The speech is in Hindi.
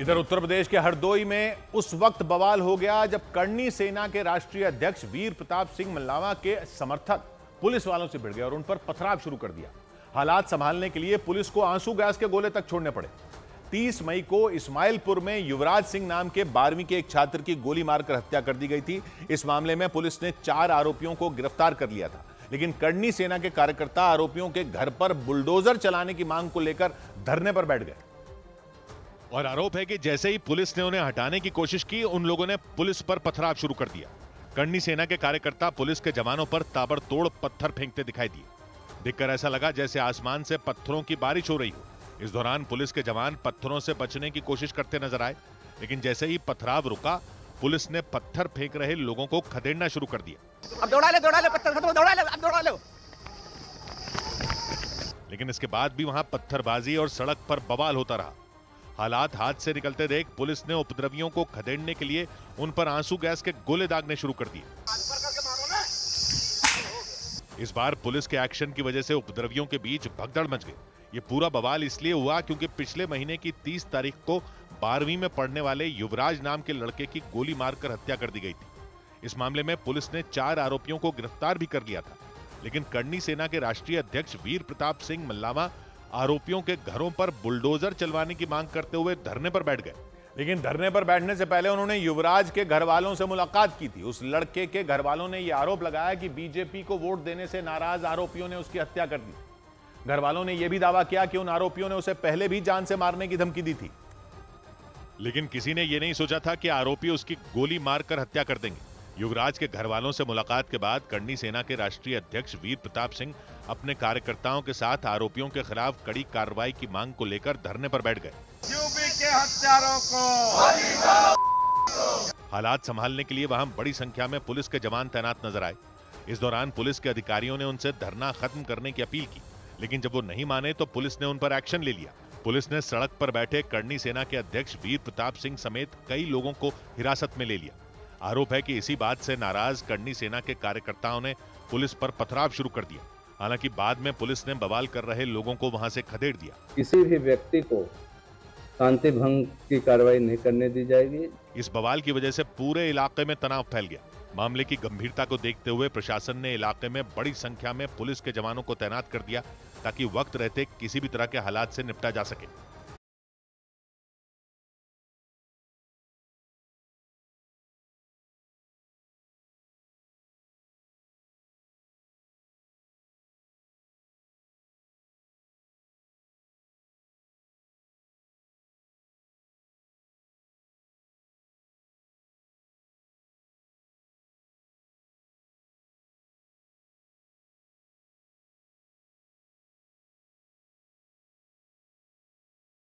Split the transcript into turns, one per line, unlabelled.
इधर उत्तर प्रदेश के हरदोई में उस वक्त बवाल हो गया जब करनी सेना के राष्ट्रीय अध्यक्ष वीर प्रताप सिंह मल्लावा के समर्थक पुलिस वालों से भिड़ गए और उन पर पथराव शुरू कर दिया। हालात संभालने के लिए पुलिस को आँसू गैस के गोले तक छोड़ने पड़े। 30 मई को इस्माइलपुर में युवराज सिंह नाम के बारहवीं के एक छात्र की गोली मारकर हत्या कर दी गई थी। इस मामले में पुलिस ने चार आरोपियों को गिरफ़्तार कर लिया था। लेकिन करनी सेना के कार्यकर्ता आरोपियों के घर पर बुलडोजर चलाने की मांग को लेकर धरने पर बैठ गए।
और आरोप है कि जैसे ही पुलिस ने उन्हें हटाने की कोशिश की उन लोगों ने पुलिस पर पथराव शुरू कर दिया। करनी सेना के कार्यकर्ता पुलिस के जवानों पर ताबड़तोड़ पत्थर फेंकते दिखाई दिए। देखकर ऐसा लगा जैसे आसमान से पत्थरों की बारिश हो रही हो। इस दौरान पुलिस के जवान पत्थरों से बचने की कोशिश करते नज़र आए लेकिन जैसे ही पथराव रुका पुलिस ने पत्थर फेंक रहे लोगों को खदेड़ना शुरू कर दिया।
अब दौड़ा ले दौड़ा ले पत्थर खत्म दौड़ा ले अब दौड़ा ले।
लेकिन इसके बाद भी वहाँ पत्थरबाजी और सड़क पर बवाल होता रहा। हालात हाथ से निकलते देख पुलिस ने उपद्रवियों को खदेड़ने के लिए उन पर आँसू गैस के गोले दागने शुरू कर दिए। इस बार पुलिस के एक्शन की वजह से उपद्रवियों के बीच भगदड़ मच गई। ये पूरा बवाल इसलिए हुआ क्योंकि पिछले महीने की 30 तारीख को बारहवीं में पढ़ने वाले युवराज नाम के लड़के की गोली मारकर हत्या कर दी गई थी। इस मामले में पुलिस ने चार आरोपियों को गिरफ़्तार भी कर लिया था। लेकिन करनी सेना के राष्ट्रीय अध्यक्ष वीर प्रताप सिंह मल्लावा आरोपियों के घरों पर बुलडोजर चलवाने की मांग करते हुए धरने पर बैठ गए।
लेकिन धरने पर बैठने से पहले उन्होंने युवराज के घर वालों से मुलाकात की थी। उस लड़के के घर वालों ने यह आरोप लगाया कि बीजेपी को वोट देने से नाराज़ आरोपियों ने उसकी हत्या कर दी। घर वालों ने यह भी दावा किया कि उन आरोपियों ने उसे पहले भी जान से मारने की धमकी दी थी।
लेकिन किसी ने यह नहीं सोचा था कि आरोपी उसकी गोली मारकर हत्या कर देंगे। युवराज के घर वालों से मुलाकात के बाद करनी सेना के राष्ट्रीय अध्यक्ष वीर प्रताप सिंह अपने कार्यकर्ताओं के साथ आरोपियों के खिलाफ कड़ी कार्रवाई की मांग को लेकर धरने पर बैठ गए।
यूपी के हत्यारों को।
हालात संभालने के लिए वहाँ बड़ी संख्या में पुलिस के जवान तैनात नज़र आए। इस दौरान पुलिस के अधिकारियों ने उनसे धरना खत्म करने की अपील की लेकिन जब वो नहीं माने तो पुलिस ने उन पर एक्शन ले लिया। पुलिस ने सड़क पर बैठे करनी सेना के अध्यक्ष वीर प्रताप सिंह समेत कई लोगों को हिरासत में ले लिया। आरोप है कि इसी बात से नाराज़ करनी सेना के कार्यकर्ताओं ने पुलिस पर पथराव शुरू कर दिया। हालाँकि बाद में पुलिस ने बवाल कर रहे लोगों को वहाँ से खदेड़ दिया।
किसी भी व्यक्ति को शांति भंग की कार्रवाई नहीं करने दी जाएगी।
इस बवाल की वजह से पूरे इलाके में तनाव फैल गया। मामले की गंभीरता को देखते हुए प्रशासन ने इलाके में बड़ी संख्या में पुलिस के जवानों को तैनात कर दिया ताकि वक्त रहते किसी भी तरह के हालात से निपटा जा सके।